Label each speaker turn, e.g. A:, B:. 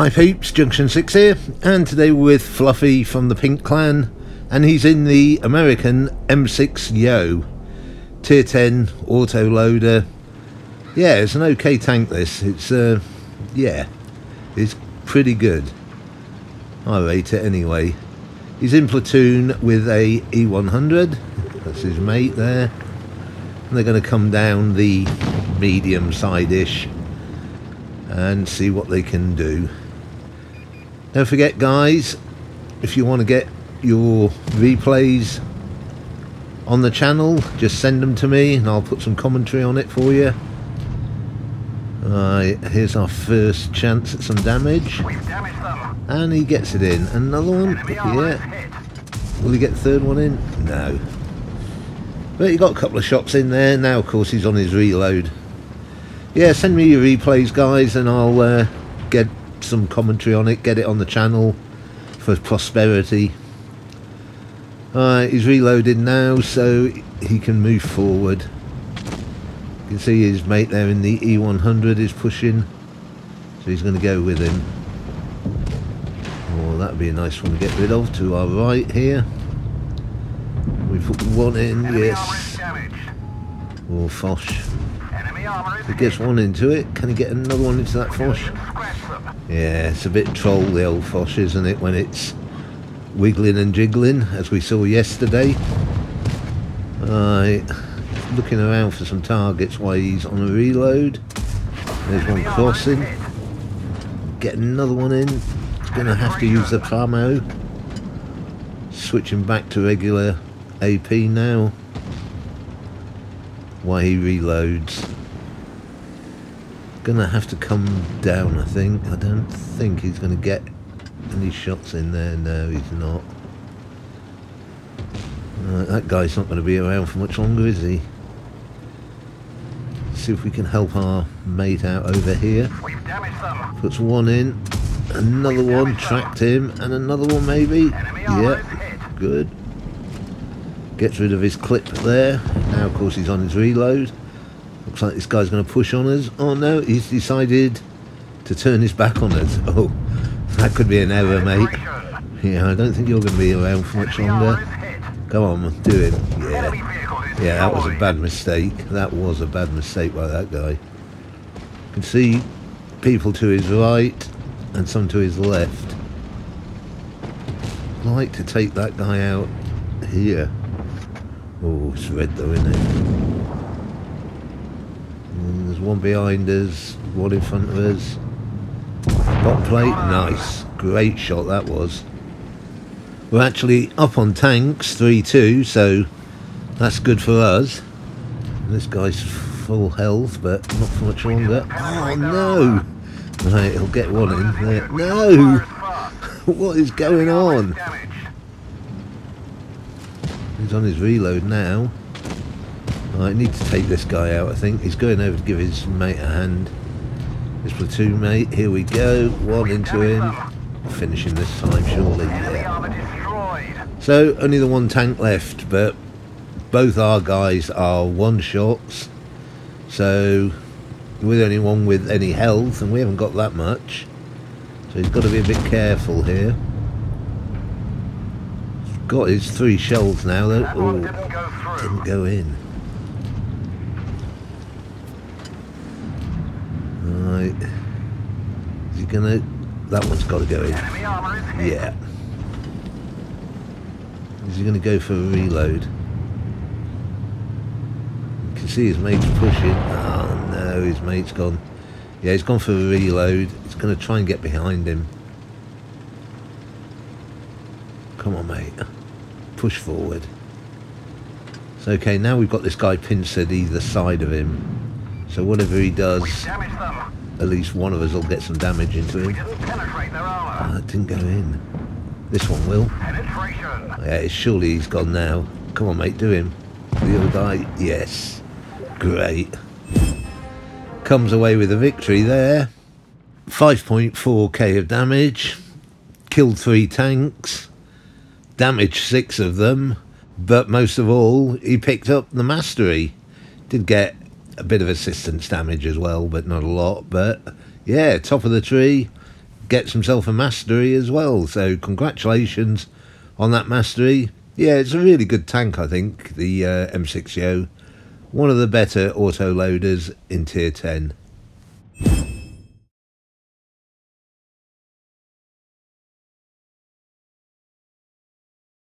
A: Hi peeps, Junction 6 here, and today we're with Fluffy from the Pink Clan, and he's in the American M6 Yoh. Tier 10 auto loader. Yeah, it's an okay tank this. It's, uh, yeah, it's pretty good. I rate it anyway. He's in platoon with a E100, that's his mate there. And they're going to come down the medium side-ish and see what they can do. Don't forget guys, if you want to get your replays on the channel, just send them to me and I'll put some commentary on it for you. Right, here's our first chance at some damage. And he gets it in. Another one? Yeah. Will he get the third one in? No. But he got a couple of shots in there. Now, of course, he's on his reload. Yeah, send me your replays, guys, and I'll uh, get some commentary on it, get it on the channel for prosperity. Alright, he's reloaded now, so he can move forward. You can see his mate there in the E100 is pushing, so he's going to go with him. Oh, that'd be a nice one to get rid of to our right here. We've put one in, yes. Oh, Foch. He gets one into it. Can he get another one into that Foch? Yeah, it's a bit troll, the old Foch, isn't it, when it's wiggling and jiggling, as we saw yesterday. Right, looking around for some targets while he's on a reload. There's one crossing. Get another one in. He's going to have to use the Pramo. Switching back to regular AP now. While he reloads. Gonna have to come down, I think. I don't think he's gonna get any shots in there. No, he's not. Uh, that guy's not going to be around for much longer, is he? See if we can help our mate out over here. Puts one in. Another one, tracked him. And another one maybe. Yeah, good. Gets rid of his clip there. Now, of course, he's on his reload. Looks like this guy's going to push on us. Oh, no, he's decided to turn his back on us. Oh, that could be an error, mate. Yeah, I don't think you're going to be around for much longer. Come on, do it. Yeah. Yeah, that was a bad mistake. That was a bad mistake by that guy. You can see people to his right and some to his left. I'd like to take that guy out here. Oh, it's red though, isn't it? And there's one behind us, one in front of us. Bot plate, nice. Great shot that was. We're actually up on tanks, 3-2, so that's good for us. This guy's full health, but not for much longer. Oh no! Right, he'll get one in there. No! what is going on? He's on his reload now. I need to take this guy out, I think. He's going over to give his mate a hand. His platoon mate, here we go. One into him. Finishing this time, surely. Yeah. So, only the one tank left, but both our guys are one-shots. So, we're the only one with any health, and we haven't got that much. So he's got to be a bit careful here. Got his three shells now, though. Oh, didn't go in. Right. Is he gonna... That one's got to go in. Yeah. Is he gonna go for a reload? You can see his mate's pushing. Oh no, his mate's gone. Yeah, he's gone for a reload. He's gonna try and get behind him. Come on, mate. Push forward. It's okay, now we've got this guy pincered either side of him. So whatever he does, at least one of us will get some damage into him. Oh, it didn't go in. This one will. Yeah, surely he's gone now. Come on, mate, do him. The other guy, yes. Great. Comes away with a victory there. 5.4k of damage. Killed three tanks. Damaged six of them. But most of all, he picked up the mastery. Did get a bit of assistance damage as well, but not a lot. But yeah, top of the tree. gets himself a mastery as well. So congratulations on that mastery. Yeah, it's a really good tank, I think, the uh, M60. One of the better auto loaders in Tier 10.